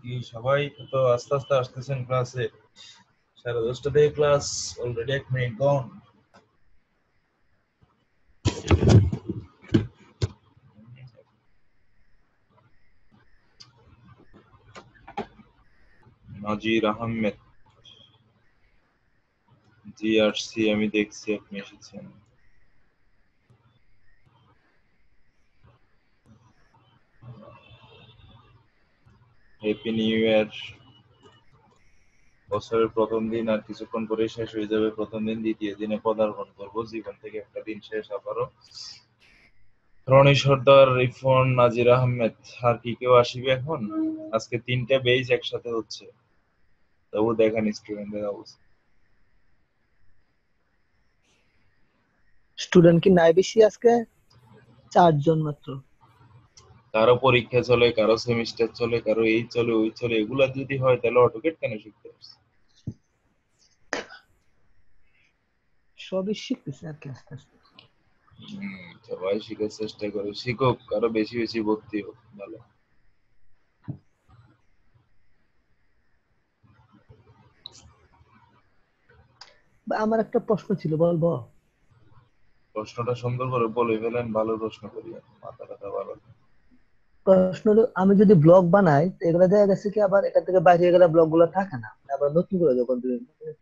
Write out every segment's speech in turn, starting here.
কি সবাই তো আস্তে আস্তে আসতেছেন ক্লাসে সাড়ে দশটা থেকে ক্লাস অলরেডি এক minute gone Nazir Ahmed. GRC আমি দেখছি, আপনি এসেছেন। হ্যাপি নিউ ইয়ার বছরের প্রথম দিন আর কিছুক্ষণ পরে শেষ হয়ে যাবে। প্রথম দিন, দ্বিতীয় দিনে পদার্পণ করব। জীবন থেকে একটা দিন শেষ আবারও। রনি সর্দার রিফন নাজির আহমেদ, আর কি কেউ আসিবে এখন? আজকে তিনটা বেজ একসাথে হচ্ছে। তবু দেখেন স্টুডেন্টদের অবস্থা। স্টুডেন্ট কি নাই বেশি আজকে? চারজন মাত্র। কারও পরীক্ষা চলে কারও সেমিস্টার চলে কারও এই চলে ওই চলে এগুলা যদি হয় তাহলে অটোকেট কেন শিখতে পারছি সবই শিখতেছে আর কি আস্তে আস্তে। সবাই শিখার চেষ্টা করে। শিখুক আরও বেশি বেশি ভর্তি হোক ভালো। আমার একটা প্রশ্ন ছিল বলব প্রশ্নটা সুন্দর করে বলে ফেলেন ভালো প্রশ্ন করি মাথা টাথা ভালো প্রশ্ন হলো আমি যদি ব্লগ বানাই এগুলো দেখা গেছে কি আবার এখান থেকে বাইরে গেলে ব্লগগুলো থাকে না। আবার নতুন করে যখন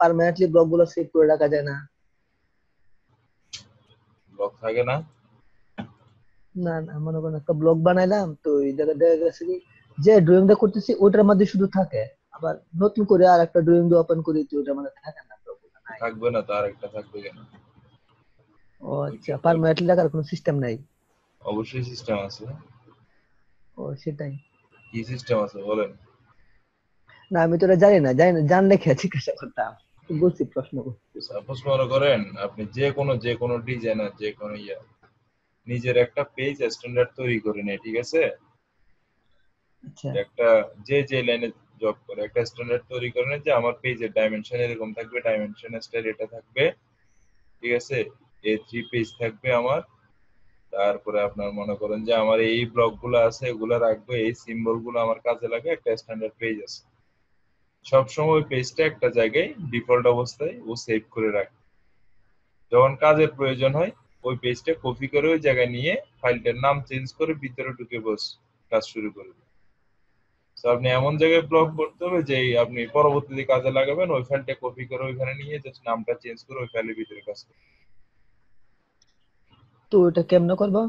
পার্মানেন্টলি ব্লগগুলো সেভ করে রাখা যায় না। ব্লক থাকে না? না না মনে করেন একটা ব্লগ বানাইলাম তো এই জায়গায় দেখা গেছে কি যে ড্রয়িংটা করতেছি ওটার মধ্যে শুধু থাকে। আবার নতুন করে আর একটা ড্রয়িং ওপেন করি তো ওটার মধ্যে থাকে না। থাকবে না তার একটা থাকবে কেন? ও আচ্ছা পার্মানেন্টলি রাখার কোনো সিস্টেম নাই। অবশ্যই সিস্টেম আছে। ও সেটাই। কি সিস্টেম আছে বলেন। না আমি তো এটা জানি না জানি না জানলে খেয়ে জিজ্ঞাসা করতাম। বলছি প্রশ্ন করছি। সাপোজ মনে করেন আপনি যে কোনো যে কোনো ডিজাইনার যে কোনো ইয়া নিজের একটা পেজ স্ট্যান্ডার্ড তৈরি করে নেয় ঠিক আছে? আচ্ছা। একটা যে যে লাইনে জব করে একটা স্ট্যান্ডার্ড তৈরি করে নেয় যে আমার পেজের ডাইমেনশন এরকম থাকবে ডাইমেনশন স্টাইল এটা থাকবে ঠিক আছে? এ থ্রি পেজ থাকবে আমার তারপরে আপনার মনে করেন যে আমার এই ব্লকগুলো আছে, এগুলো রাখব, এই সিম্বলগুলো আমার কাজে লাগে একটা স্ট্যান্ডার্ড পেজ আছে। সবসময় পেজটা একটা জায়গায় ডিফল্ট অবস্থায় ও সেভ করে রাখে। যখন কাজের প্রয়োজন হয়, ওই পেজটা কপি করে ওই জায়গায় নিয়ে ফাইলটার নাম চেঞ্জ করে ভিতরে ঢুকে বস, কাজ শুরু করবে তো আপনি এমন জায়গায় ব্লক করতে হবে যে আপনি পরবর্তীতে কাজে লাগাবেন, ওই ফাইলটা কপি করে ওইখানে নিয়ে জাস্ট নামটা চেঞ্জ করে ওই ফাইলের ভিতরে কাজ করবেন। তো ওটা কেমনে করবা?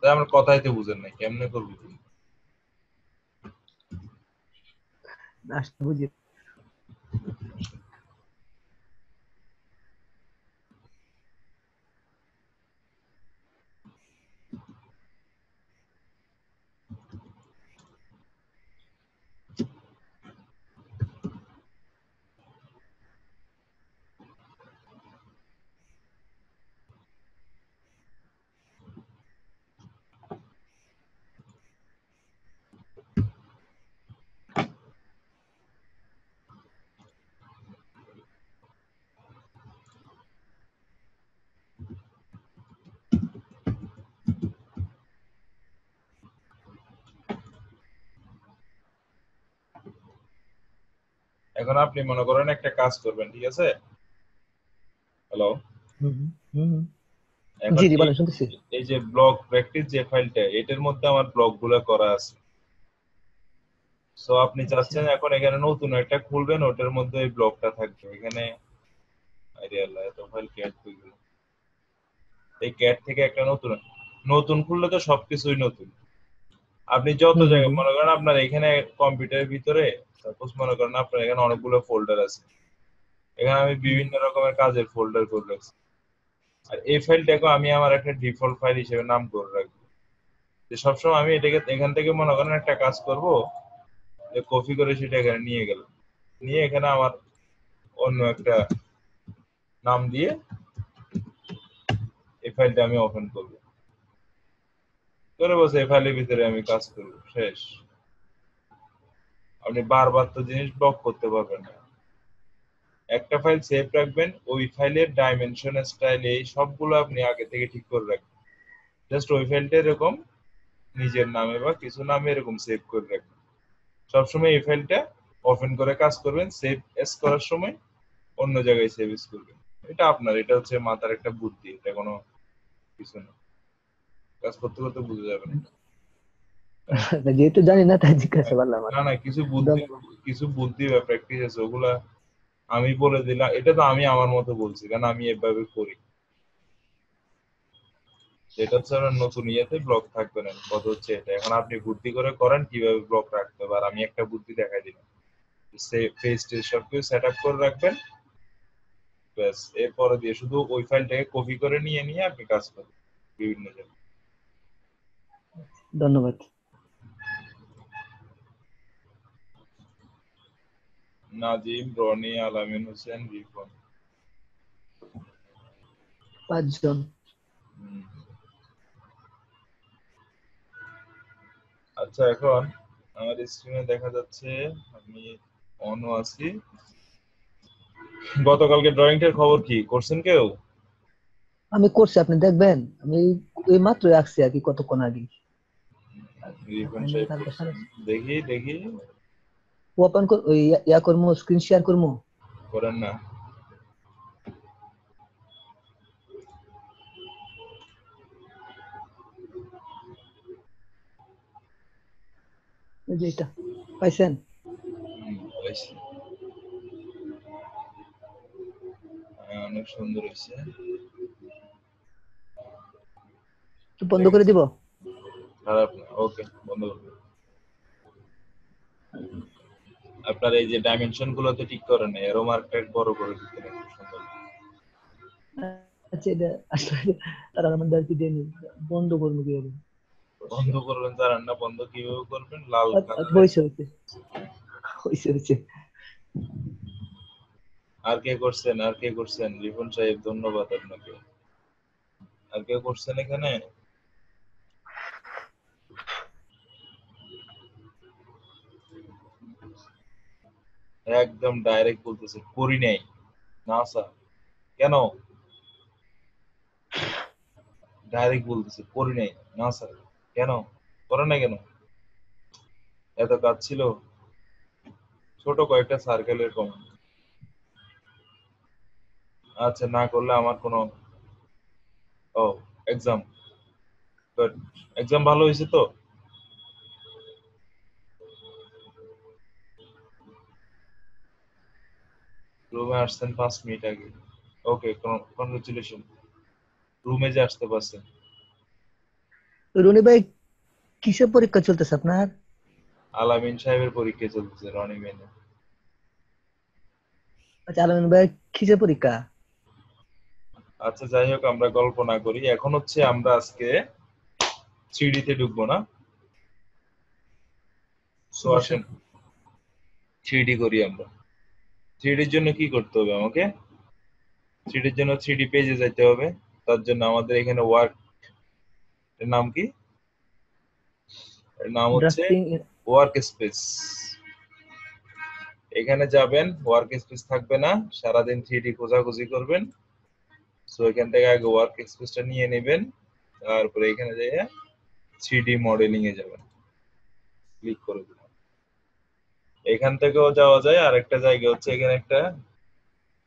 তাই আমার কথাই তো বুঝেন নাই কেমনে করব তুমি? আসতে বুঝি এখন আপনি মনে করেন একটা কাজ করবেন ঠিক আছে? হ্যালো জি জি বলেন শুনতেছি। এই যে ব্লগ প্র্যাকটিস যে ফাইলটা এটার মধ্যে আমার ব্লগগুলো করা আছে। সো আপনি চাচ্ছেন এখন এখানে নতুন একটা খুলবেন ওটার মধ্যে এই ব্লগটা থাকবে। এখানে আরে আল্লাহ এত ফাইল ক্যাট হয়ে গেল। এই ক্যাট থেকে একটা নতুন নতুন খুললে তো সবকিছুই নতুন। আপনি যত জায়গায় মনে করেন আপনার এখানে কম্পিউটারের ভিতরে সাপোজ মনে করেন আপনার এখানে অনেকগুলো ফোল্ডার আছে। এখানে আমি বিভিন্ন রকমের কাজের ফোল্ডার করে রাখছি। আর এই ফাইলটাকে আমি আমার একটা ডিফল্ট ফাইল হিসেবে নাম করে রাখব। যে সবসময় আমি এটাকে, এখান থেকে মনে করেন একটা কাজ করব, যে কপি করে সেটা এখানে নিয়ে গেলাম। নিয়ে এখানে আমার অন্য একটা নাম দিয়ে এই ফাইলটা আমি ওপেন করব। করে বসে এই ফাইলের ভিতরে আমি কাজ করব। শেষ। আপনি বারবার তো জিনিস ব্লক করতে পারবেন না। একটা ফাইল সেভ রাখবেন, ওই ফাইলের ডাইমেনশন স্টাইল এই সবগুলো আপনি আগে থেকে ঠিক করে রাখবেন। জাস্ট ওই ফাইলটা এরকম, নিজের নামে বা কিছু নামে এরকম সেভ করে রাখবেন। সবসময় এই ফাইলটা ওপেন করে কাজ করবেন সেভ এস করার সময় অন্য জায়গায় সেভ এস করবেন। এটা আপনার, এটা হচ্ছে মাথার একটা বুদ্ধি, এটা কোনো কিছু না। কাজ করতে করতে বুঝে যাবেন। যেহেতু জানি না তাই জিজ্ঞাসা করলাম না না কিছু বুদ্ধি কিছু বুদ্ধি বা প্র্যাকটিস আছে ওগুলা আমি বলে দিলাম। এটা তো আমি আমার মতো বলছি কারণ আমি এভাবে করি। এটা হচ্ছে নতুন ইয়েতে ব্লক থাকবে না কত হচ্ছে এটা। এখন আপনি বুদ্ধি করে করেন কীভাবে ব্লক রাখতে হবে? আর আমি একটা বুদ্ধি দেখাই দিলাম। পেজ টেজ সবকিছু সেট আপ করে রাখবেন ব্যাস এরপরে দিয়ে শুধু ওই ফাইলটাকে কপি করে নিয়ে নিয়ে আপনি কাজ করবেন বিভিন্ন জায়গায়। ধন্যবাদ। নাজিম রনি আলামিন হোসেন রিপন। পাঁচজন। আচ্ছা এখন আমার স্ক্রিনে দেখা যাচ্ছে আমি অনও আছি। গতকালকে ড্রয়িংটার খবর কি? করছেন কেউ? আমি করছি আপনি দেখবেন? আমি এই মাত্র আসছি আর কি কতক্ষণ আগে। দেখি দেখি। ওপেন কর ওই ইয়া- ইয়া করব স্ক্রিন শেয়ার করব করেন না এই যে এটা পাইছেন হুম, পাইছি। হ্যাঁ, অনেক সুন্দর হয়েছে তো বন্ধ করে দিব খারাপ না ওকে বন্ধ করবে আপনার এই যে ডাইমেনশন গুলোতে ঠিক করেন এরো মার্কটা বড় করে দিতে হবে আচ্ছা এটা আসলে তারা আমাদের দেয়নি বন্ধ করব কীভাবে? বন্ধ করবেন জানেন না বন্ধ কীভাবে করবেন? লাল আচ্ছা, কালার। হয়েছে হয়েছে হয়েছে হয়েছে আর কে করছেন আর কে করছেন? রিপন সাহেব ধন্যবাদ আপনাকে। আর কে করছেন এখানে? একদম ডাইরেক্ট বলতেছে, করি নাই। না স্যার কেন? ডাইরেক্ট বলতেছে, করি নাই। না স্যার কেন? করে না কেন? এত কাজ ছিল। ছোট কয়েকটা সার্কেলের কমেন্ট আচ্ছা না করলে আমার কোনো, ও এক্সাম এক্সাম ভালো হয়েছে তো? রুমে আসছেন পাঁচ মিনিট আগে। ওকে কনগ্রেচুলেশন রুমে যে আসতে পারছেন। রনি ভাই কিসের পরীক্ষা চলতেছে আপনার? আলামিন সাহেবের পরীক্ষা চলতেছে রনি মেনে আচ্ছা আলামিন ভাই কিসের পরীক্ষা? আচ্ছা যাই হোক আমরা গল্প না করি। এখন হচ্ছে আমরা আজকে থ্রি তে ঢুকবো না? সো আসেন। থ্রি করি আমরা। থ্রি জন্য কি করতে হবে আমাকে? থ্রি জন্য থ্রি পেজে যাইতে হবে। তার জন্য আমাদের এখানে ওয়ার্ক এর নাম কি? এর নাম হচ্ছে ওয়ার্ক স্পেস এখানে যাবেন ওয়ার্ক স্পেস থাকবে না। সারাদিন থ্রি ডি খোঁজাখুঁজি করবেন। সো এখান থেকে আগে ওয়ার্ক স্পেসটা নিয়ে নেবেন। তারপরে এখানে যেয়ে থ্রি ডি মডেলিং এ যাবেন। ক্লিক করে দিবেন এখান থেকেও যাওয়া যায় আর একটা জায়গা হচ্ছে এখানে একটা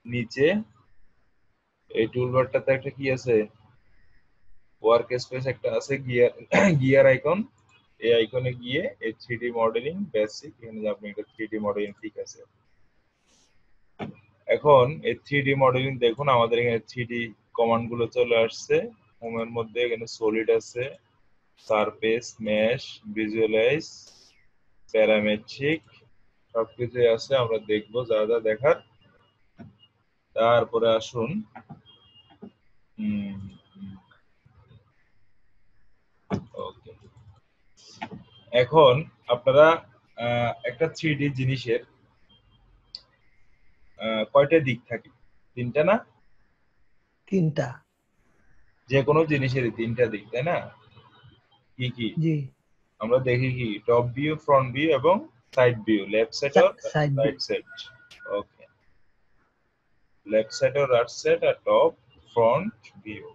নিচে, এই টুল টুলবারটাতে একটা কি আছে? ওয়ার্ক স্পেস একটা আছে গিয়ার গিয়ার আইকন এই আইকনে গিয়ে এই থ্রি মডেলিং বেসিক এখানে আপনি একটা থ্রি মডেলিং ঠিক আছে। এখন এই থ্রি মডেলিং দেখুন, আমাদের এখানে থ্রি কমান্ডগুলো চলে আসছে। হোমের মধ্যে এখানে সলিড আছে সারফেস মেশ ভিজুয়ালাইজ প্যারামেট্রিক সবকিছু আছে আমরা দেখব যা যা দেখার। তারপরে আসুন। এখন আপনারা একটা থ্রি ডি জিনিসের কয়টা দিক থাকে? তিনটা না? তিনটা। যে কোনো জিনিসেরই তিনটা দিক তাই না? কি কি? আমরা দেখি কি? টপ ভিউ ফ্রন্ট ভিউ এবং সাইড ভিউ লেফট সাইড আর side right side okay left side আর রাইট সাইড আর টপ ফ্রন্ট ভিউ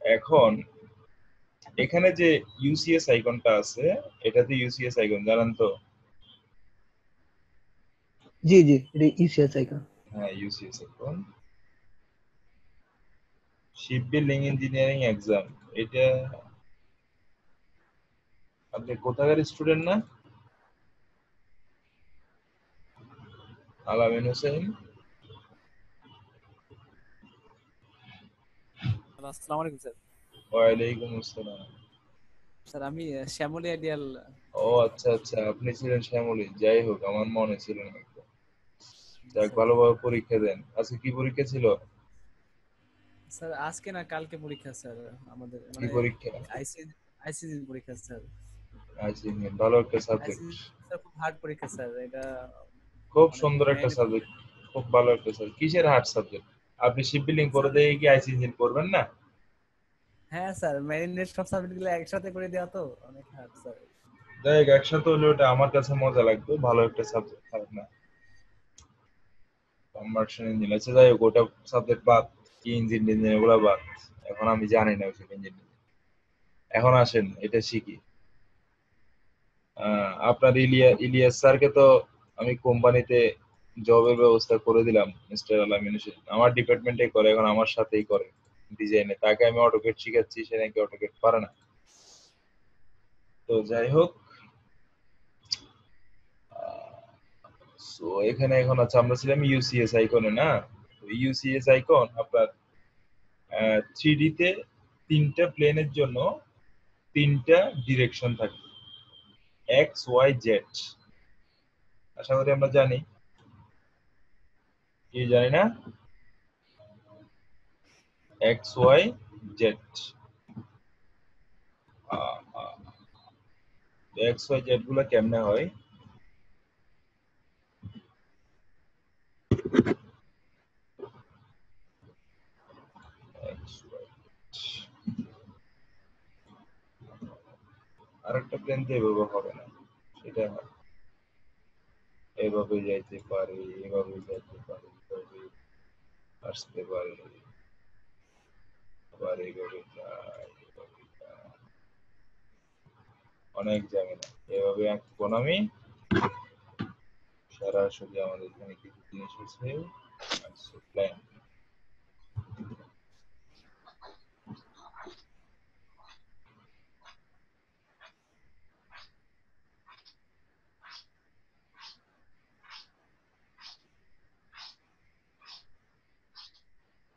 এখন এখানে যে ইউসিএস আইকনটা আছে এটাতে ইউসিএস আইকন জানেন তো? জি জি এটা ইসিএস আইকন হ্যাঁ UCS icon ship building engineering exam এটা আপনি কোথাকার স্টুডেন্ট না? আলামিন হোসেন আসসালামু আলাইকুম স্যার। ওয়ালাইকুম আসসালাম। স্যার আমি শ্যামলী আইডিয়াল ও আচ্ছা আচ্ছা আপনি ছিলেন শ্যামলী। যাই হোক আমার মনে ছিল না যাক ভালোভাবে পরীক্ষা দেন। আজকে কি পরীক্ষা ছিল? স্যার আজকে না কালকে পরীক্ষা স্যার আমাদের মানে পরীক্ষা? আইসি আইসিজি পরীক্ষা স্যার। আইসি ভালো একটা সাবজেক্ট। স্যার খুব হার্ড পরীক্ষা স্যার এটা খুব সুন্দর একটা সাবজেক্ট খুব ভালো একটা সাবজেক্ট কিসের হার্ড সাবজেক্ট আপনি শিপ বিল্ডিং করে দিয়ে কি আইসি ইঞ্জিন করবেন না? হ্যাঁ স্যার ম্যারিনেট সব সাবজেক্টগুলো একসাথে করে দেওয়া তো অনেক হার্ড স্যার যাই হোক একসাথে হলে ওটা আমার কাছে মজা লাগতো ভালো একটা সাবজেক্ট খারাপ না। কনভার্সন ইঞ্জিন আচ্ছা যাই হোক ওটা সাবজেক্ট বাদ কি ইঞ্জিন ইঞ্জিন এগুলো বাদ। এখন আমি জানি না ওইসব ইঞ্জিন এখন আসেন এটা শিখি। আপনার ইলিয়া ইলিয়াস স্যারকে তো আমি কোম্পানিতে জবের ব্যবস্থা করে দিলাম, মিস্টার আলামিন আমার ডিপার্টমেন্টে করে, এখন আমার সাথেই করে ডিজাইনে তাকে আমি অটোকেট শিখাচ্ছি, সে নাকি অটোকেট পারে না। তো যাই হোক সো এখানে এখন আছে, আমরা ছিলাম ইউসিএস আইকনে না? ইউসিএস আইকন আপনার থ্রি তে তিনটা প্লেনের জন্য তিনটা ডিরেকশন থাকে। এক্স ওয়াই জেড আশা করি আমরা জানি। কি জানি না? X Y Z X Y জেডগুলো কেমনে হয়? আরেকটা প্লেন দিয়ে এভাবে হবে না। সেটা হয়। এভাবে যাইতে পারে এভাবে যাইতে পারে এভাবে আসতে পারে আবার এভাবে যায় এভাবে যায়। অনেক না, এভাবে আঁকবো আমি সরাসরি আমাদের এখানে কিছু জিনিস আছে প্ল্যান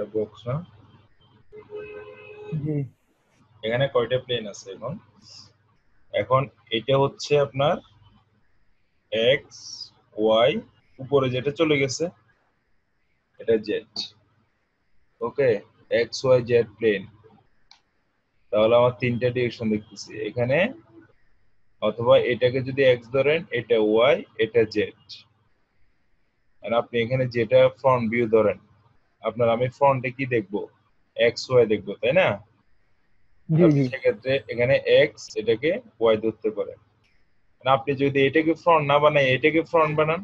একটা বক্স না? জি। এখানে কয়টা প্লেন আছে এখন? এখন এটা হচ্ছে আপনার এক্স ওয়াই উপরে যেটা চলে গেছে এটা Z okay? X Y Z plane তাহলে আমার তিনটা ডিরেকশন দেখতেছি। এখানে অথবা এটাকে যদি এক্স ধরেন এটা ওয়াই এটা জেড আর আপনি এখানে যেটা ফ্রন্ট ভিউ ধরেন আপনার আমি ফ্রন্টে কি দেখব? এক্স ওয়াই দেখব তাই না? সেক্ষেত্রে এখানে এক্স এটাকে ওয়াই ধরতে পারেন আর আপনি যদি এটাকে ফ্রন্ট না বানাই এটাকে ফ্রন্ট বানান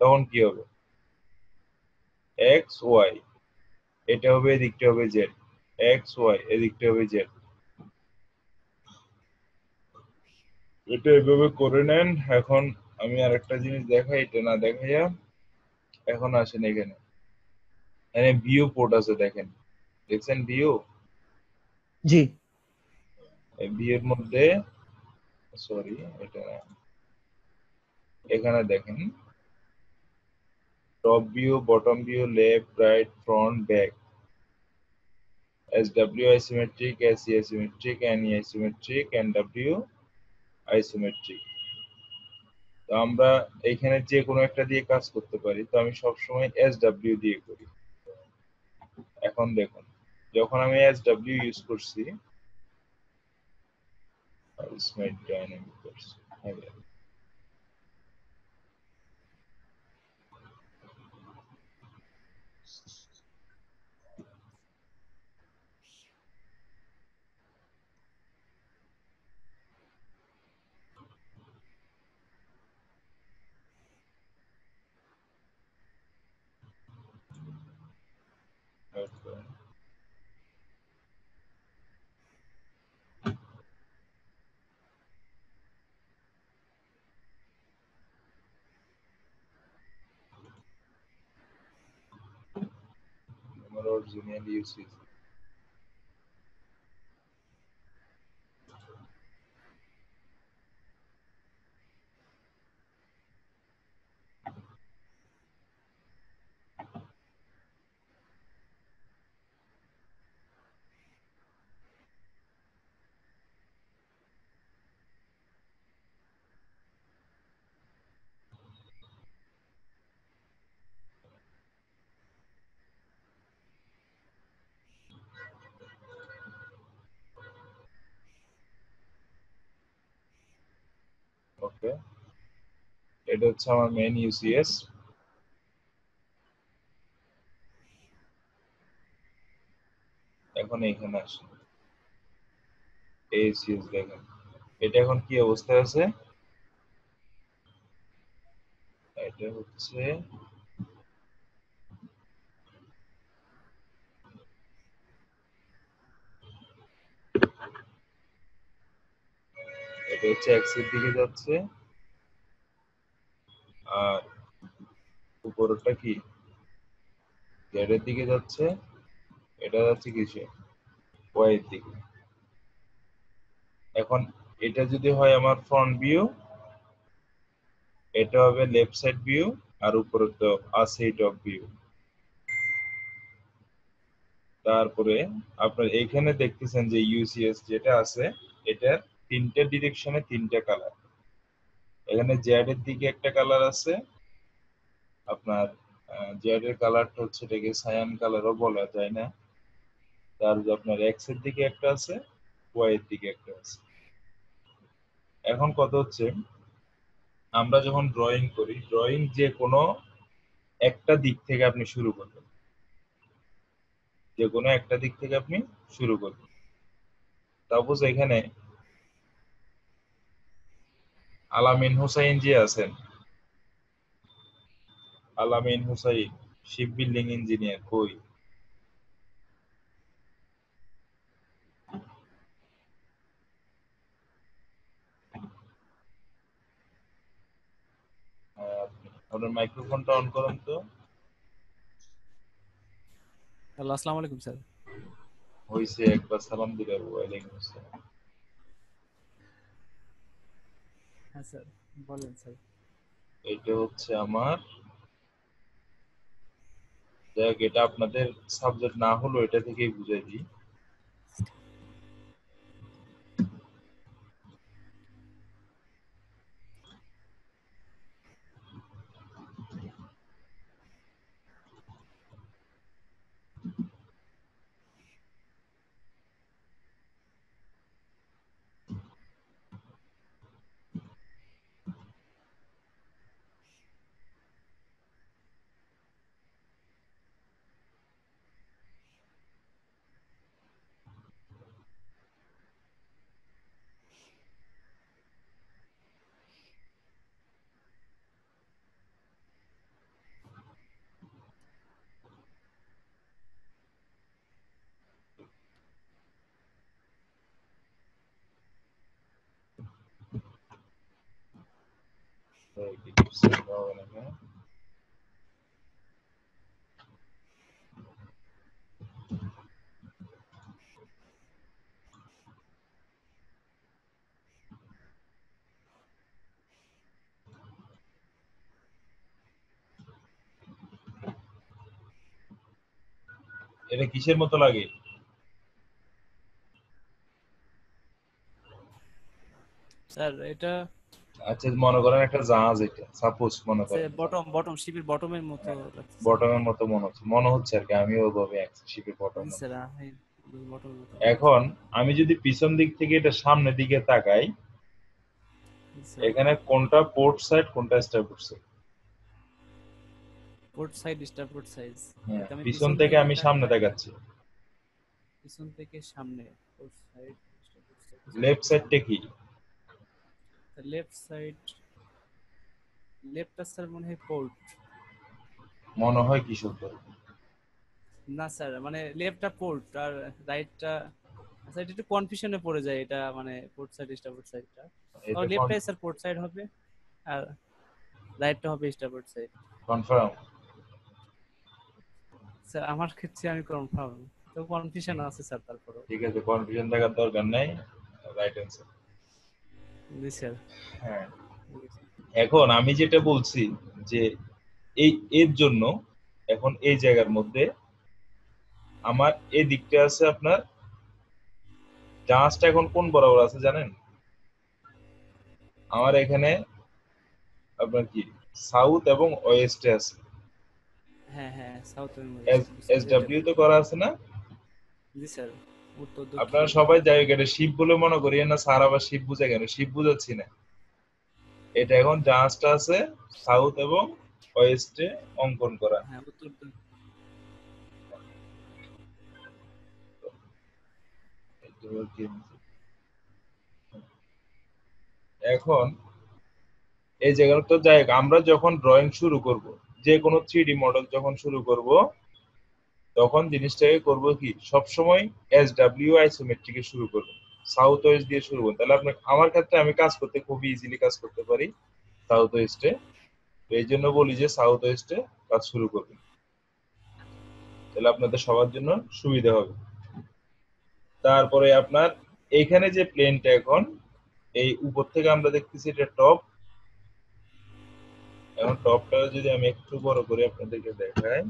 তখন কি হবে? এক্স ওয়াই এটা হবে এদিকটা হবে জেড এক্স ওয়াই এদিকটা হবে জেড এটা এভাবে করে নেন। এখন আমি আরেকটা জিনিস দেখাই এটা না দেখাইয়া এখন আসেন এখানে। এখানে ভিউ পোর্ট আছে দেখেন। দেখছেন ভিউ জি। এই ভিউর মধ্যে সরি এটা এখানে দেখেন। Top view bottom view left right front back SW isometric, SE isometric, NE isometric, NW isometric. তো আমরা এখানে যে কোনো একটা দিয়ে কাজ করতে পারি। তো আমি সবসময় SW দিয়ে করি। এখন দেখুন যখন আমি এস ডাব্লিউ ইউজ করছি ডাইনামিক করছি union uses ওকে এটা হচ্ছে আমার মেন ইউসিএস এখন এখানে আসি সিএস দেখেন। এটা এখন কি অবস্থায় আছে? এটা হচ্ছে হচ্ছে এক্সের দিকে যাচ্ছে। আর উপরটা কি? জেডের দিকে যাচ্ছে। এটা যাচ্ছে কিসে? ওয়াই এর দিকে। এখন এটা যদি হয় আমার ফ্রন্ট ভিউ এটা হবে লেফট সাইড ভিউ আর উপরে তো আছে টপ ভিউ তারপরে আপনার এখানে দেখতেছেন যে ইউসিএস যেটা আছে, এটার তিনটা ডিরেকশনে তিনটে কালার এখানে জেড এর দিকে একটা কালার আছে। আপনার জেড এর কালারটা হচ্ছে এটাকে সায়ান কালারও বলা যায় না। তার আপনার এক্সের দিকে একটা আছে ওয়াই এর দিকে একটা আছে। এখন কথা হচ্ছে? আমরা যখন ড্রয়িং করি ড্রয়িং যে কোনো একটা দিক থেকে আপনি শুরু করবেন। যে কোনো একটা দিক থেকে আপনি শুরু করবেন। সাপোজ এখানে আলামিন হুসাইন যে আছেন। Alamin Hussain ship building engineer কই? আপনার মাইক্রোফোনটা অন করুন তো। হ্যালো আসসালামু আলাইকুম স্যার। হইছে একবার সালাম দিলে ওয়ালাইকুম আসসালাম। হ্যাঁ স্যার, বলেন স্যার। এটা হচ্ছে আমার যাক এটা আপনাদের সাবজেক্ট না হলো এটা থেকেই বুঝাই দিই। হবে না কেন? এটা কিসের মতো লাগে স্যার এটা আচ্ছা মনে করেন একটা জাহাজ এটা সাপোজ মনে করেন। বটম বটম শিপের বটমের মতো বটমের মতো মনে হচ্ছে মনে হচ্ছে আর কি আমি ওইভাবে শিপের বটম এখন আমি যদি পিছন দিক থেকে এটা সামনের দিকে তাকাই এখানে কোনটা পোর্ট সাইড কোনটা starboard side port side starboard size হ্যাঁ পিছন থেকে আমি সামনে তাকাচ্ছি। পিছন থেকে সামনে পোর্ট সাইড লেফট সাইডটা কি? লেফট সাইড লেফটটা স্যার মনে হয় পোর্ট মনে হয় কি শব্দ না স্যার মানে লেফটটা পোর্ট আর রাইটটা আচ্ছা এটা একটু কনফিউশনে পড়ে যায় এটা মানে পোর্ট সাইড স্টারবোর্ড সাইডটা আর লেফটটাই স্যার পোর্ট সাইড হবে আর রাইটটা হবে স্টারবোর্ড সাইড কনফার্ম স্যার আমার ক্ষেত্রে আমি কনফার্ম তো কনফিউশন আছে স্যার তারপরও। ঠিক আছে কনফিউশন থাকার দরকার নাই। রাইট অ্যান্সার জি স্যার। হ্যাঁ। এখন আমি যেটা বলছি যে এই এর জন্য এখন এই জায়গার মধ্যে আমার এই দিকটা আছে আপনার জাহাজটা এখন কোন বরাবর আছে জানেন? আমার এখানে আপনার কি সাউথ এবং ওয়েস্টে আছে। হ্যাঁ হ্যাঁ সাউথ এস ডাব্লিউ তো করা আছে না? জি স্যার। আপনারা সবাই যাই এটা শিব বলে মনে করি না স্যার আবার শিব বুঝে কেন শিব বুঝাচ্ছি না। এটা এখন জাহাজটা আছে সাউথ এবং ওয়েস্টে অঙ্কন করা। হ্যাঁ। এখন এই জায়গাটা তো যাই হোক, আমরা যখন ড্রয়িং শুরু করব যে কোনো থ্রি মডেল যখন শুরু করব তখন জিনিসটাকে করব কি? সবসময় এস ডাব্লিউ আইসোমেট্রিকে শুরু করব। সাউথ ওয়েস্ট দিয়ে শুরু করব। তাহলে আপনি আমার ক্ষেত্রে আমি কাজ করতে খুবই ইজিলি কাজ করতে পারি সাউথ ওয়েস্টে এই জন্য বলি যে সাউথ ওয়েস্টে কাজ শুরু করবেন। তাহলে আপনাদের সবার জন্য সুবিধা হবে। তারপরে আপনার এইখানে যে প্লেনটা এখন, এই উপর থেকে আমরা দেখতেছি এটা টপ এখন টপটা যদি আমি একটু বড় করে আপনাদেরকে দেখাই।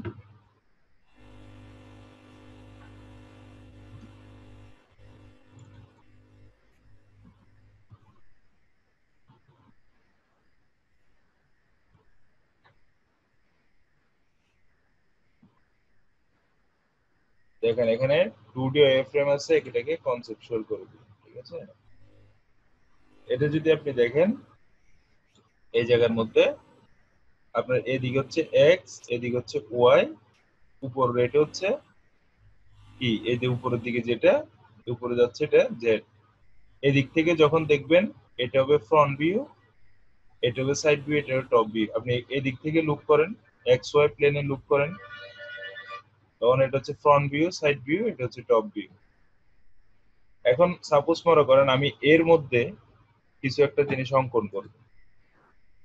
দেখেন, এখানে টু ডি ফ্রেম আছে, এটাকে কনসেপচুয়াল করে দিই ঠিক আছে? এটা যদি আপনি দেখেন, এই জায়গার মধ্যে আপনার এদিক হচ্ছে এক্স এদিক হচ্ছে ওয়াই উপর রেট হচ্ছে কি এই যে উপরের দিকে যেটা, উপরে যাচ্ছে এটা জেড এদিক থেকে যখন দেখবেন, এটা হবে ফ্রন্ট ভিউ এটা হবে সাইড ভিউ এটা হবে টপ ভিউ আপনি এদিক থেকে লুক করেন এক্স ওয়াই প্লেনে লুক করেন তখন এটা হচ্ছে ফ্রন্ট ভিউ সাইড ভিউ এটা হচ্ছে টপ ভিউ এখন সাপোজ মনে করেন আমি এর মধ্যে কিছু একটা জিনিস অঙ্কন করব।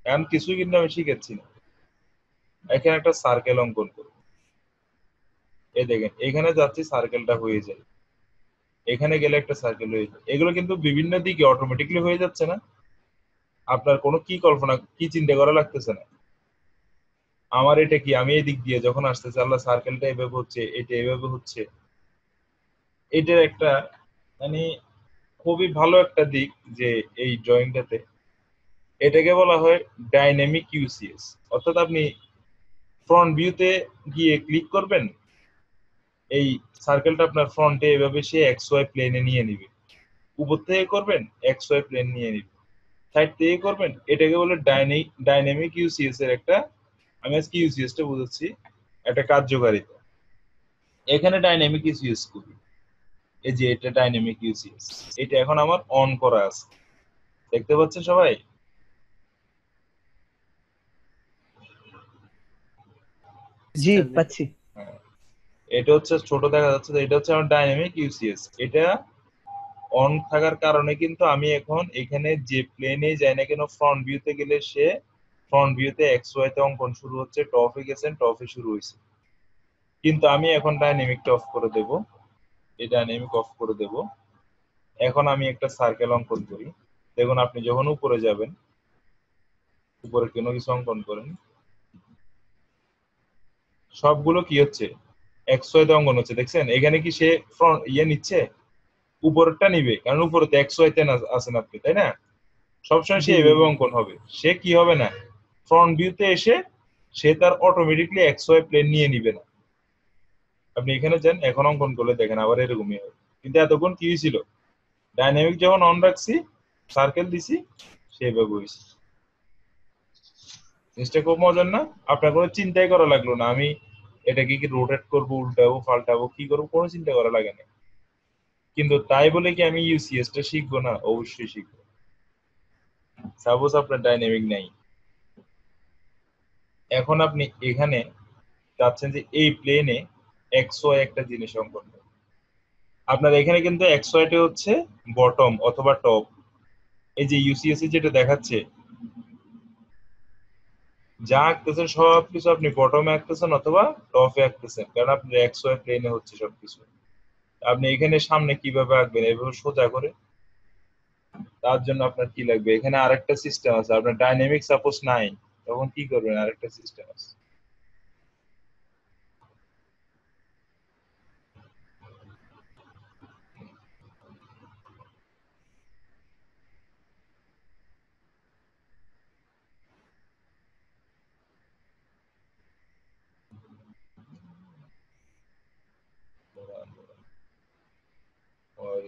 এখন কিছু কিন্তু আমি শিখেছি না। এখানে একটা সার্কেল অঙ্কন করব। এই দেখেন, এখানে যাচ্ছি সার্কেলটা হয়ে যায়। এখানে গেলে একটা সার্কেল হয়ে যায়। এগুলো কিন্তু বিভিন্ন দিকে অটোমেটিকলি হয়ে যাচ্ছে না। আপনার কোনো কি কল্পনা, কি চিন্তা করা লাগতেছে না। আমার এটা কি? আমি এই দিক দিয়ে যখন আসতেছে, আল্লাহ সার্কেলটা এভাবে হচ্ছে, এটা এভাবে হচ্ছে। এটার একটা মানে খুবই ভালো একটা দিক যে এই ড্রয়িংটাতে এটাকে বলা হয় ডাইনামিক ইউসিএস অর্থাৎ আপনি ফ্রন্ট ভিউতে গিয়ে ক্লিক করবেন, এই সার্কেলটা আপনার ফ্রন্টে এভাবে সে এক্স ওয়াই প্লেনে নিয়ে নিবে। উপর থেকে করবেন এক্স ওয়াই প্লেন নিয়ে নিবে। সাইড থেকে করবেন, এটাকে বলে ডাইনামিক ডাইনামিক ইউসিএস এর একটা আমি আজকে ইউসিএস টা বুঝাচ্ছি একটা কার্যকারিতা এখানে ডাইনামিক ইউসিএস করি। এই যে এটা ডাইনামিক ইউসিএস এটা এখন আমার অন করা আছে। দেখতে পাচ্ছেন সবাই? জি পাচ্ছি। হ্যাঁ। এটা হচ্ছে ছোট দেখা যাচ্ছে এটা হচ্ছে আমার ডাইনামিক ইউসিএস এটা অন থাকার কারণে কিন্তু আমি এখন এখানে যে প্লেনে যাই না কেন ফ্রন্ট ভিউতে গেলে সে ফ্রন্ট ভিউতে এক্স ওয়াই তে অঙ্কন শুরু হচ্ছে টপে গেছেন টপে শুরু হয়েছে কিন্তু আমি এখন ডাইনামিকটা অফ করে দেব। এই ডাইনামিক অফ করে দেব। এখন আমি একটা সার্কেল অঙ্কন করি। দেখুন আপনি যখন উপরে যাবেন উপরে কোনো কিছু অঙ্কন করেন সবগুলো কি হচ্ছে? এক্স ওয়াই তে অঙ্কন হচ্ছে দেখছেন? এখানে কি সে ফ্রন্ট ইয়ে নিচ্ছে? উপরেরটা নিবে কারণ উপরে তো এক্স ওয়াই তে না- আছেন আপনি তাই না? সবসময় সে এভাবে অঙ্কন হবে। সে কি হবে না? ফ্রন্ট ভিউতে এসে সে তার অটোমেটিকলি এক্স ওয়াই প্লেন নিয়ে নিবে না। আপনি এখানে যান, এখন অঙ্কন করলে দেখেন আবার এরকমই হবে কিন্তু এতক্ষণ কি হয়েছিল? ডাইনামিক যখন অন রাখছি সার্কেল দিছি সেভাবে হয়েছে। জিনিসটা খুব মজার না? আপনার কোনো চিন্তাই করা লাগল না। আমি এটাকে কি রোটেট করব, উল্টাবো, পাল্টাবো, কি করব, কোনো চিন্তা করা লাগে না। কিন্তু তাই বলে কি আমি ইউসিএস টা শিখব না? অবশ্যই শিখব। সাপোজ আপনার ডাইনামিক নাই। এখন আপনি এখানে চাচ্ছেন যে এই প্লেনে এক্স একটা জিনিস অঙ্কন করবেন। আপনার এখানে কিন্তু এক্স ওয়াইটা হচ্ছে বটম অথবা টপ এই যে ইউসিএস যেটা দেখাচ্ছে, যা আঁকতেছেন সবকিছু আপনি বটমে আঁকতেছেন অথবা টপে আঁকতেছেন, কারণ আপনার এক্স ওয়াই প্লেনে হচ্ছে সবকিছু। আপনি এখানে সামনে কীভাবে আঁকবেন, এভাবে সোজা করে। তার জন্য আপনার কি লাগবে? এখানে আরেকটা সিস্টেম আছে, আপনার ডাইনামিক সাপোজ নাই তখন কি করবেন আরেকটা সিস্টেম আছে Where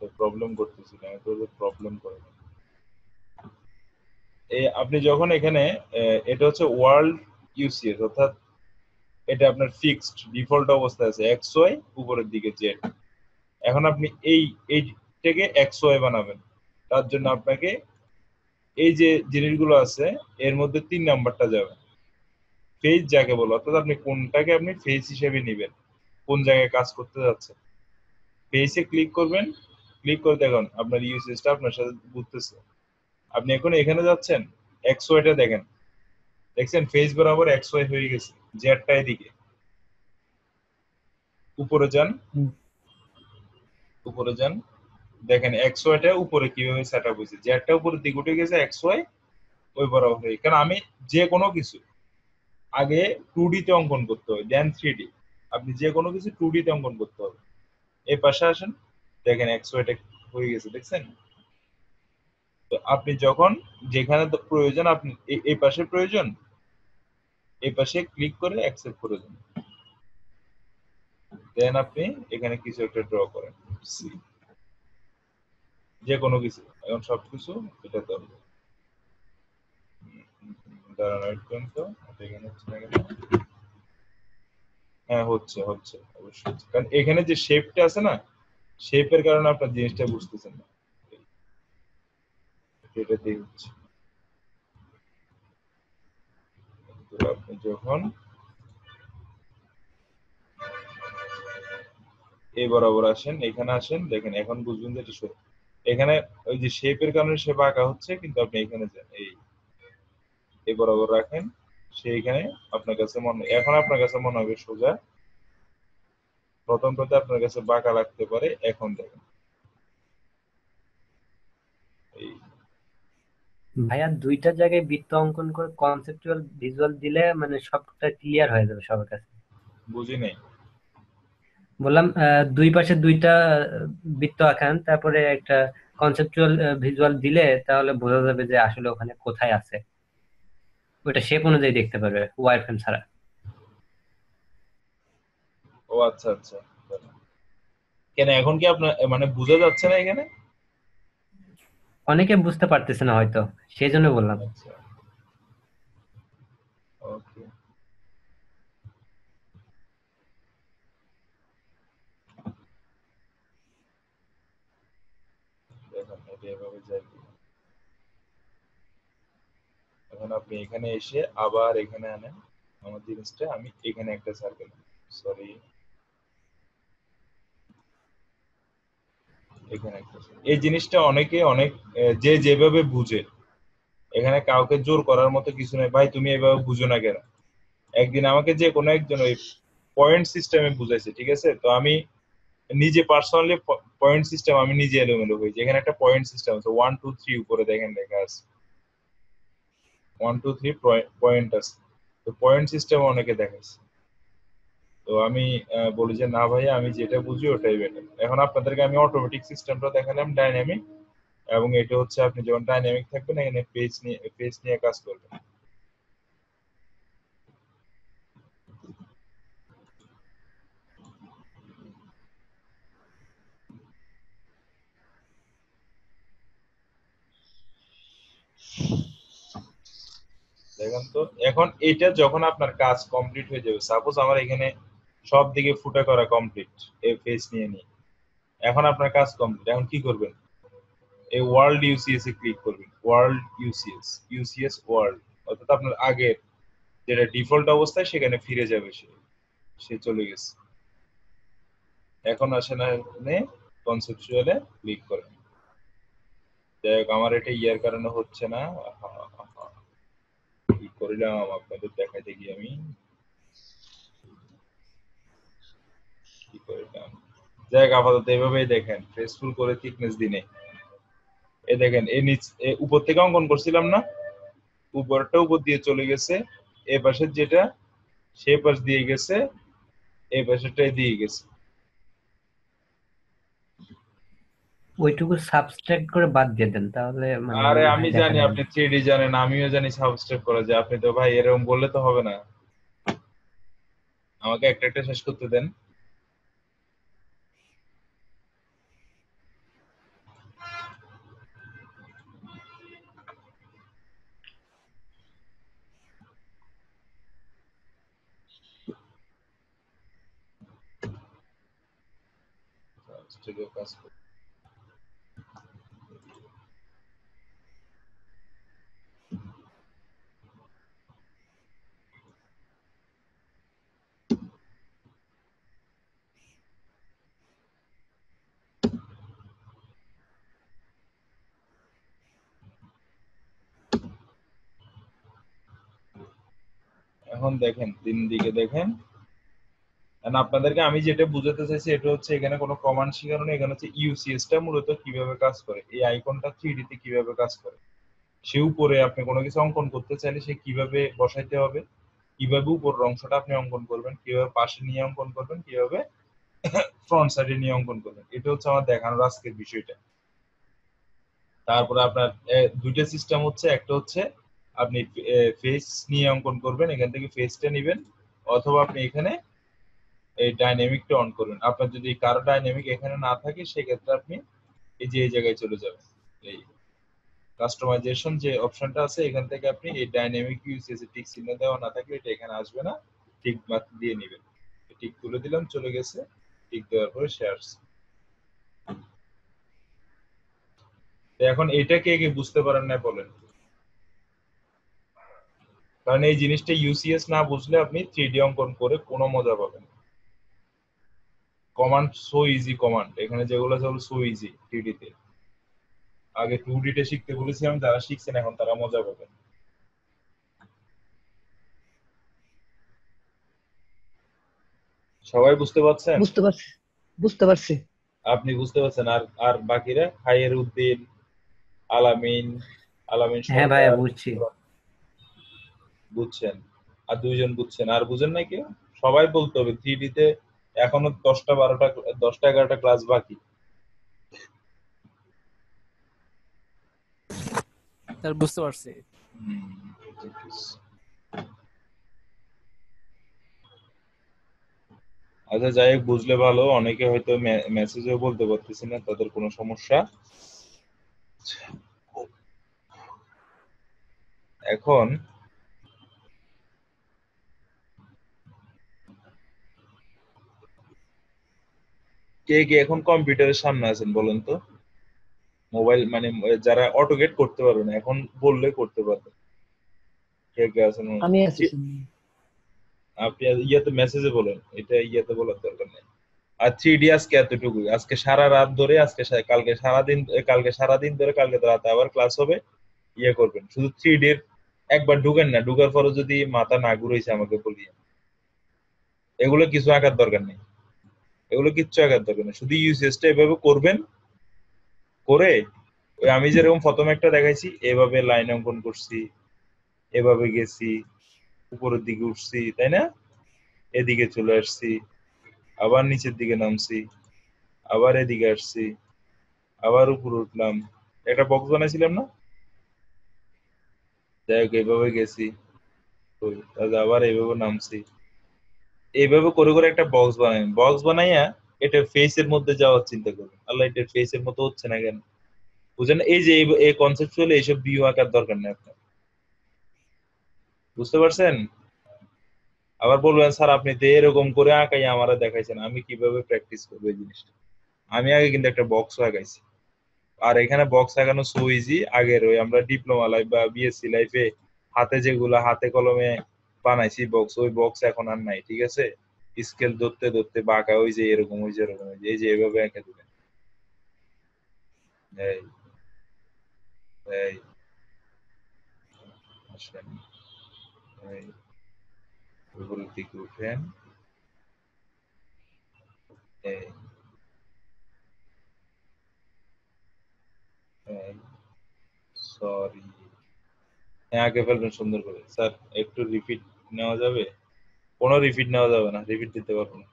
তো প্রবলেম করতেছি না তো প্রবলেম করে। আপনি যখন এখানে এটা হচ্ছে ওয়ার্ল্ড ইউসিএস অর্থাৎ এটা আপনার ফিক্সড ডিফল্ট অবস্থায় আছে এক্স ওয়াই উপরের দিকে জেড এখন আপনি এই এইটাকে এক্স ওয়াই বানাবেন। তার জন্য আপনাকে এই যে জিনিসগুলো আছে, এর মধ্যে তিন নাম্বারটা যাবে। ফেজ যাকে বলো, অর্থাৎ আপনি কোনটাকে আপনি ফেজ হিসেবে নেবেন, কোন জায়গায় কাজ করতে যাচ্ছেন। ফেজে ক্লিক করবেন ক্লিক করে দেখুন, আপনার ইউসেজটা আপনার সাথে বুঝতেছে আপনি এখন এখানে যাচ্ছেন এক্স ওয়াইটা দেখেন। দেখছেন ফেজ বরাবর এক্স ওয়াই হয়ে গেছে জেডটা এদিকে। উপরে যান। উপরে যান। দেখেন এক্স ওয়াইটা উপরে কীভাবে সেট আপ হয়েছে জেডটা উপরে দিকে উঠে গেছে এক্স ওয়াই ওই বরাবর হয়ে। কারণ আমি যে কোনো কিছু আগে টু তে অঙ্কন করতে হবে দেন থ্রি ডি আপনি যে কোনো কিছু টু তে অঙ্কন করতে হবে। এই পাশে আসেন, দেখেন এক্স ওয়াইটা হয়ে গেছে, দেখছেন? তো আপনি যখন যেখানে প্রয়োজন, আপনি এই পাশে প্রয়োজন, এই পাশে ক্লিক করে অ্যাকসেপ্ট করে দেন। দেন আপনি এখানে কিছু একটা ড্র করেন। সি যে কোনো কিছু, এখন সবকিছু এটা তো। দাঁড়ান wait করুন তো এখানে হচ্ছে না হ্যাঁ হচ্ছে হচ্ছে, অবশ্যই কারণ এখানে যে শেপটা আছে না শেপের কারণে আপনার জিনিসটা বুঝতেছেন না। এটা দিয়ে হচ্ছে আপনি যখন এই বরাবর আসেন এখানে আসেন দেখেন এখন বুঝবেন যে এটা সত্যি। এখানে ওই যে শেপের কারণে শেপ আঁকা হচ্ছে কিন্তু আপনি এখানে যান এই এই বরাবর রাখেন সে এখানে আপনার কাছে মনে এখন আপনার কাছে মনে হবে সোজা। প্রথম প্রথম আপনার কাছে বাঁকা লাগতে পারে এখন দেখেন। এই। ভাইয়া দুইটা জায়গায় বৃত্ত অঙ্কন করে কনসেপচুয়াল ভিজুয়াল দিলে মানে সবটা ক্লিয়ার হয়ে যাবে সবার কাছে। বুঝি নেই। বললাম দুই পাশে দুইটা বৃত্ত আঁকান তারপরে একটা কনসেপচুয়াল ভিজুয়াল দিলে তাহলে বোঝা যাবে যে আসলে ওখানে কোথায় আছে। ওইটা শেপ অনুযায়ী দেখতে পারবে ওয়ার ফ্রেম ছাড়া। ও আচ্ছা আচ্ছা। কেন এখন কি আপনার মানে বোঝা যাচ্ছে না এখানে? অনেকে বুঝতে পারতেছে না হয়তো সেই জন্য বললাম। আচ্ছা ওকে এভাবে যাবে এখন আপনি এখানে এসে আবার এখানে আনেন। আমার জিনিসটা আমি এখানে একটা সার্কেল সরি এখানে এই জিনিসটা অনেকে অনেক যে যেভাবে বুঝে, এখানে কাউকে জোর করার মতো কিছু নেই। ভাই, তুমি এভাবে বুঝো না কেন? একদিন আমাকে যে কোনো একজন ওই পয়েন্ট সিস্টেমে বুঝাইছে, ঠিক আছে? তো আমি নিজে পার্সোনালি পয়েন্ট সিস্টেম আমি নিজে এলোমেলো হয়েছি এখানে একটা পয়েন্ট সিস্টেম আছে। ওয়ান টু থ্রি উপরে দেখেন লেখা আছে। ওয়ান টু থ্রি পয়েন্ট আছে। তো পয়েন্ট সিস্টেম অনেকে দেখাচ্ছে তো আমি বলি যে, না ভাই আমি যেটা বুঝি ওটাই বেটার এখন আপনাদেরকে আমি অটোমেটিক সিস্টেমটা দেখালাম ডাইনামিক এবং এটা হচ্ছে আপনি যখন ডাইনামিক থাকবেন, এখানে পেজ নিয়ে পেজ নিয়ে কাজ করবেন। দেখেন তো, এখন এটা যখন আপনার কাজ কমপ্লিট হয়ে যাবে সাপোজ আমার এখানে সব দিকে ফুটা করা কমপ্লিট এই ফেস নিয়ে নিয়ে। এখন আপনার কাজ কমপ্লিট এখন কি করবেন? এই ওয়ার্ল্ড ইউসিএস এ ক্লিক করবেন ওয়ার্ল্ড ইউসিএস ইউসিএস ওয়ার্ল্ড অর্থাৎ আপনার আগের যেটা ডিফল্ট অবস্থায় সেখানে ফিরে যাবে সে সে চলে গেছে। এখন আসেন এখানে কনসেপচুয়ালে ক্লিক করেন যাই হোক, আমার এটা ইয়ার কারণে হচ্ছে না করিলাম আপনাদের দেখাইতে গিয়ে আমি। কি করিলাম যাই আপাতত এভাবেই দেখেন ফেসফুল করে থিকনেস দিনে এ দেখেন, এ নিচ, এ উপর থেকে অঙ্কন করছিলাম না? উপরটা উপর দিয়ে চলে গেছে, এ পাশের যেটা, সে পাশ দিয়ে গেছে এই পাশেরটাই দিয়ে গেছে। ওইটুকু সাবস্ট্রাক্ট করে বাদ দিয়ে দেন তাহলে মানে আরে আমি জানি আপনি থ্রি জানেন আমিও জানি সাবস্ক্রাইব করা যায় আপনি তো ভাই এরকম বললে তো হবে না। আমাকে একটা একটা শেষ করতে দেন। কাজ করতে এখন দেখেন, তিন দিকে দেখেন। আপনাদেরকে আমি যেটা বুঝাতে চাইছি, এটা হচ্ছে এখানে কোনো কমান্ড শেখানো নেই, এখানে হচ্ছে ইউসিএস টা মূলত কীভাবে কাজ করে, এই আইকনটা থ্রি তে কীভাবে কাজ করে। সে উপরে আপনি কোনো কিছু অঙ্কন করতে চাইলে সে কীভাবে বসাইতে হবে, কীভাবে উপরের অংশটা আপনি অঙ্কন করবেন, কীভাবে পাশে নিয়ে অঙ্কন করবেন, কীভাবে ফ্রন্ট সাইডে নিয়ে অঙ্কন করবেন। এটা হচ্ছে আমার দেখানোর আজকের বিষয়টা। তারপরে আপনার দুইটা সিস্টেম হচ্ছে, একটা হচ্ছে আপনি ফেস নিয়ে অঙ্কন করবেন, এখান থেকে ফেসটা নেবেন, অথবা আপনি এখানে এই ডাইনামিকটা অন করবেন। আপনার যদি কারও ডাইনামিক এখানে না থাকে, সেক্ষেত্রে আপনি এই যে, এই জায়গায় চলে যাবেন। এই কাস্টমাইজেশন যে অপশনটা আছে, এখান থেকে আপনি এই ডাইনামিক ইউসেজ টিক চিহ্ন দেওয়া না থাকলে এটা এখানে আসবে না। টিক মাত্র দিয়ে নেবেন। টিক তুলে দিলাম, চলে গেছে। টিক দেওয়ার পরে সে আসছে তো এখন এটা কে কে বুঝতে পারেন না বলেন। কারণ এই জিনিসটা ইউসিএস না বুঝলে আপনি থ্রিডি অঙ্কন করে কোনো মজা পাবেন কমান্ড সো ইজি কমান্ড এখানে যেগুলো আছে সো ইজি থ্রি তে। আগে টু তে শিখতে বলেছিলাম যারা শিখছেন এখন তারা মজা পাবেন। সবাই বুঝতে পারছেন? বুঝতে পারছি বুঝতে পারছি। আপনি বুঝতে পারছেন? আর আর বাকিরা? খাইয়ের উদ্দিন আলামিন আলামিন হ্যাঁ ভাইয়া সরকার, বুঝছি বুঝছেন আর দুইজন বুঝছেন আর বুঝেন না কেউ? সবাই বলতে হবে থ্রি তে এখনও দশটা বারোটা দশটা এগারোটা ক্লাস বাকি। বুঝতে পারছি। আচ্ছা যাই হোক বুঝলে ভালো। অনেকে হয়তো মেসেজেও বলতে পারতেছি না তাদের কোনো সমস্যা। এখন কে কে এখন কম্পিউটারের সামনে আছেন বলেন তো? মোবাইল মানে যারা অটোগেট করতে পারবে না এখন বললে করতে পারবে। কে কে আছেন? আমি আছি আপনি ইয়াতে মেসেজে বলেন এটা ইয়াতে বলার দরকার নেই। আর থ্রি ডি আজকে এতটুকু আজকে সারা রাত ধরে আজকে কালকে সারা দিন কালকে সারা দিন ধরে কালকে রাতে আবার ক্লাস হবে ইয়ে করবেন। শুধু থ্রি ডি এর একবার ঢুকেন না ঢুকার পরে যদি মাথা না ঘুরেছে আমাকে বলিয়ে। এগুলো কিছু আঁকার দরকার নেই। এগুলো কিচ্ছু আঁকার দরকার না। শুধু ইউসিএসটা এভাবে করবেন, করে ওই আমি যেরকম প্রথমে একটা দেখাইছি, এভাবে লাইন অঙ্কন করছি, এভাবে গেছি, উপরের দিকে উঠছি, তাই না? এদিকে চলে আসছি, আবার নিচের দিকে নামছি, আবার এদিকে আসছি, আবার উপরে উঠলাম। একটা বক্স বানাইছিলাম না? যাই হোক এইভাবে গেছি আবার এইভাবে নামছি। এইভাবে করে করে একটা বক্স বানাই। বক্স বানাইয়া এটা ফেসের মধ্যে যাওয়ার চিন্তা করবেন আল্লাহ এটা ফেসের মতো হচ্ছে না কেন? বুঝলেন? এই যে, এই- এই কনসেপচুয়ালি এইসব ভিউ আঁকার দরকার নেই আপনার। বুঝতে পারছেন? আবার বলবেন, স্যার, আপনি তো এরকম করে আঁকাই আমারা দেখাইছেন। আমি কীভাবে প্র্যাকটিস করব এই জিনিসটা? আমি আগে কিন্তু একটা বক্স আঁকাইছি আর এখানে বক্স আঁকানো সো ইজি আগের ওই আমরা ডিপ্লোমা লাইফ বা বিএসসি লাইফে হাতে যেগুলো, হাতে কলমে বানাইছি বক্স ওই বক্স এখন আর নাই, ঠিক আছে? স্কেল ধরতে ধরতে বাঁকা, ওই যে এরকম, ওই যে এরকম এই যে এভাবে এঁকে দিবেন এই এই আসেন এই, উপরের দিকে উঠেন। এই সরি হ্যাঁ আগে ফেলবেন, সুন্দর করে। স্যার, একটু রিপিট নেওয়া যাবে? কোনো রিপিট নেওয়া যাবে না রিপিট দিতে পারব না।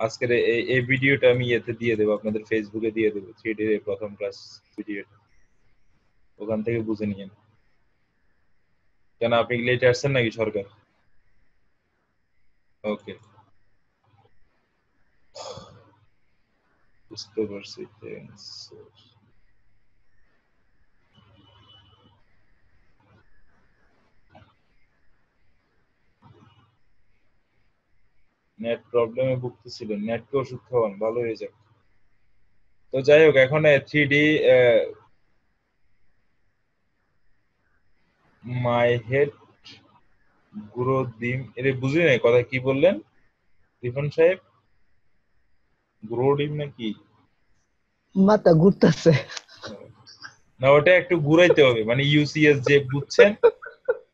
আজকের এই এই ভিডিওটা আমি ইয়েতে দিয়ে দেবো, আপনাদের ফেসবুকে দিয়ে দেবো থ্রি ডি প্রথম ক্লাস ভিডিওটা। ওখান থেকে বুঝে নিয়েন কেন, আপনি লেটে আসছেন নাকি সরকার? ওকে বুঝতে পারছি নেট প্রবলেমে ভুগতেছিলেন নেটকে ওষুধ খাওয়ান ভালো হয়ে যাবে তো যাই হোক এখন থ্রি ডি মাই হেড গুরু ডিম এটা বুঝি নাই কথা কি বললেন? রিফন সাহেব? গ্রো ডিম নাকি? মাথা ঘুরতেছে। না ওটা একটু ঘুরাইতে হবে মানে ইউসিএস যে বুঝছেন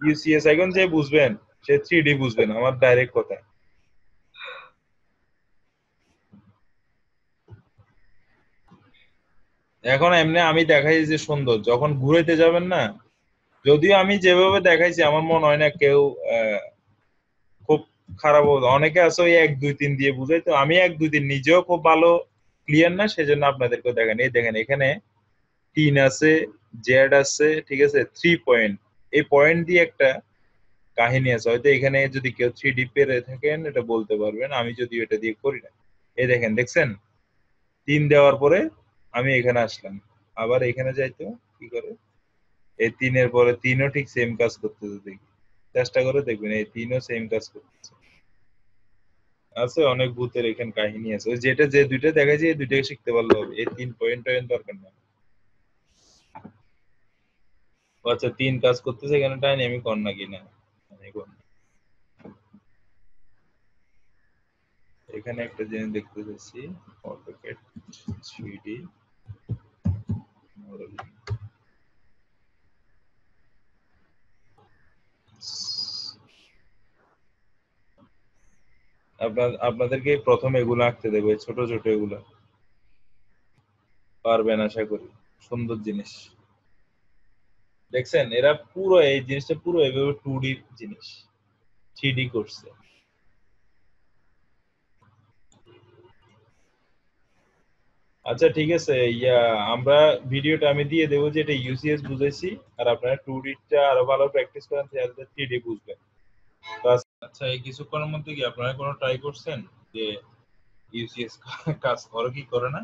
ইউসিএস এখন যে বুঝবেন সে থ্রি ডি বুঝবেন আমার ডাইরেক্ট কথা এখন এমনি আমি দেখাই যে সুন্দর, যখন ঘুরাইতে যাবেন না, যদিও আমি যেভাবে দেখাইছি, আমার মনে হয় না কেউ খুব খারাপ অনেকে আছে ওই এক, দুই, তিন দিয়ে বুঝাই, তো আমি এক, দুই, তিন নিজেও খুব ভালো ক্লিয়ার না, সেজন্য আপনাদেরকে দেখেন এই দেখেন, এখানে তিন আছে জেড আছে, ঠিক আছে থ্রি পয়েন্ট এই পয়েন্ট দিয়ে একটা কাহিনী আছে। হয়তো এখানে যদি কেউ থ্রি ডি পেরে থাকেন, এটা বলতে পারবেন। আমি যদি এটা দিয়ে করি না। এই দেখেন, দেখছেন? তিন দেওয়ার পরে আমি এখানে আসলাম। আবার এখানে যাইতো কি করে? এই তিনের পরে তিনও ঠিক সেম কাজ করতেছে দেখি। চেষ্টা করে দেখবেন, এই তিনও সেম কাজ করতেছে। আছে অনেক ভূতের এখানে কাহিনী আছে। ওই যেটা যে দুইটা দেখাইছে, এই দুইটাকে শিখতে পারলে হবে। এই তিন পয়েন্ট টয়েন্ট দরকার না আচ্ছা তিন কাজ করতেছে এখানে টাইনি আমি কর না। এখানে একটা জিনিস দেখতে চাচ্ছি অটোকেট থ্রি আপনাদেরকে প্রথম এগুলো আঁকতে দেবো ছোট ছোট এগুলো। পারবেন আশা করি, সুন্দর জিনিস। দেখছেন, এরা পুরো এই জিনিসটা পুরো এভাবে টু জিনিস থ্রি করছে। আচ্ছা ঠিক আছে। ইয়া আমরা ভিডিওটা আমি দিয়ে দেবো যে এটা ইউসিএস বুঝাইছি আর আপনারা টু ডিটা আরও ভালো প্র্যাকটিস করেন তাহলে থ্রি ডি বুঝবেন। আচ্ছা এই কিছুক্ষণের মধ্যে কি আপনারা কোনো ট্রাই করছেন যে ইউসিএস কাজ করে কি করে না?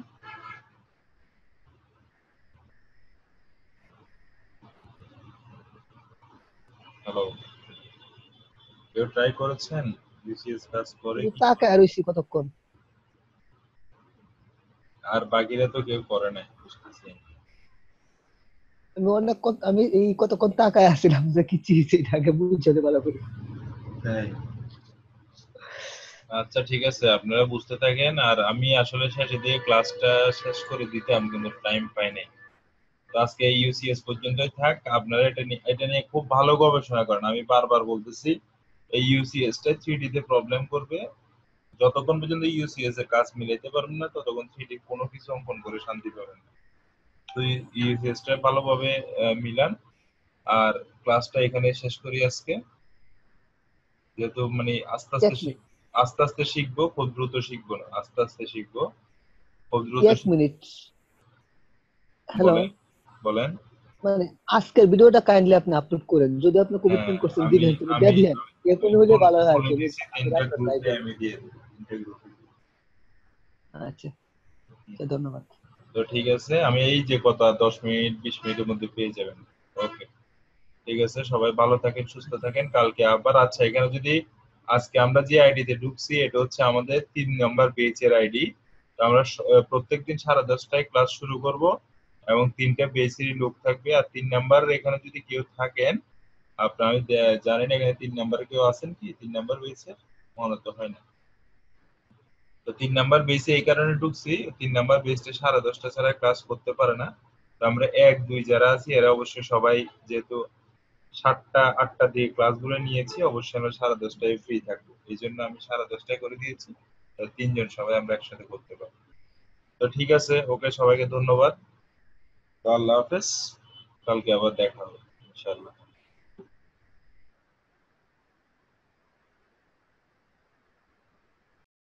হ্যালো কেউ ট্রাই করেছেন ইউসিএস কাজ করে কি টাকা আর হইছি কতক্ষণ? আর বাকিরা তো কেউ করে নাই বুঝতেছি। আমি অনেক আমি এই কতক্ষণ তাকায় আসছিলাম যে কি চিজ এটাকে বুঝতে ভালো করে আচ্ছা ঠিক আছে আপনারা বুঝতে থাকেন। আর আমি আসলে শেষে দিয়ে ক্লাসটা শেষ করে দিতাম কিন্তু টাইম পাই নাই। আজকে ইউসিএস পর্যন্তই থাক। আপনারা এটা নিয়ে এটা নিয়ে খুব ভালো গবেষণা করেন। আমি বারবার বলতেছি এই ইউসিএস টা থ্রি তে প্রবলেম করবে। যতক্ষণ পর্যন্ত ইউসিএস এর কাজ মিলাইতে পারবেন না ততক্ষণ থ্রি কোনো কিছু অঙ্কন করে শান্তি পাবেন না। তো ইউসিএস টা ভালোভাবে মিলান। আর ক্লাসটা এখানে শেষ করি আজকে। যেহেতু মানে আস্তে আস্তে আস্তে আস্তে শিখব খুব দ্রুত শিখব না। আস্তে আস্তে শিখব। খুব দ্রুত এক মিনিট। হ্যালো বলেন মানে আজকের ভিডিওটা কাইন্ডলি আপনি আপলোড করেন। যদি আপনি কমিটমেন্ট হ্যাঁ, করছেন দিবেন আমি- এখন হলে ভালো হয়। আর কি। আমি দিয়ে। আচ্ছা আচ্ছা, ধন্যবাদ। তো ঠিক আছে আমি এই যে আর দশ মিনিট বিশ মিনিটের মধ্যে পেয়ে যাবেন। ওকে ঠিক আছে সবাই ভালো থাকেন সুস্থ থাকেন কালকে আবার। আচ্ছা এখানে যদি আজকে আমরা যে আইডিতে ঢুকছি এটা হচ্ছে আমাদের তিন নম্বর বেচের আইডি আমরা প্রত্যেক দিন সাড়ে দশটায় ক্লাস শুরু করব এবং তিনটা বেচেরই লোক থাকবে। আর তিন নাম্বার এখানে যদি কেউ থাকেন আপনার জানেন এখানে তিন নাম্বার কেউ আছেন কি? তিন নাম্বার বেচের মনে তো হয় না। তো তিন নাম্বার বেসে এই কারণে ঢুকছি, তিন নাম্বার বেসটা সাড়ে দশটা ছাড়া ক্লাস করতে পারে না। তো আমরা এক, দুই যারা আছি, এরা অবশ্যই সবাই যেহেতু সাতটা, আটটা দিয়ে ক্লাসগুলো নিয়েছি, অবশ্যই আমরা সাড়ে দশটায় ফ্রি থাকব। এই জন্য আমি সাড়ে দশটায় করে দিয়েছি তিনজন সবাই আমরা একসাথে করতে পারব। তো ঠিক আছে, ওকে সবাইকে ধন্যবাদ। তো আল্লাহ হাফেজ, কালকে আবার দেখা হবে ইনশাল্লাহ